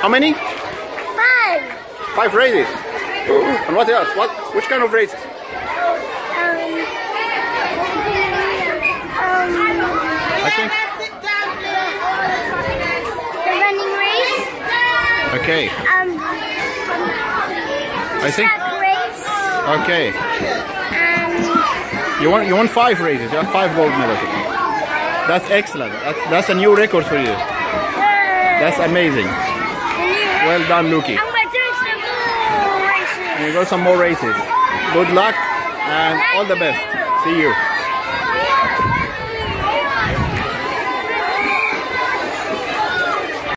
How many? Five. Five races. And what else? What? Which kind of races? Um, um, I think. the running race. Okay. Um, I think. Okay. And You won. you want five races. You have five gold medals. That's excellent. That's, that's a new record for you. That's amazing. Well done, Luki. I'm gonna do some more races. And you got some more races. Good luck and all the best. See you.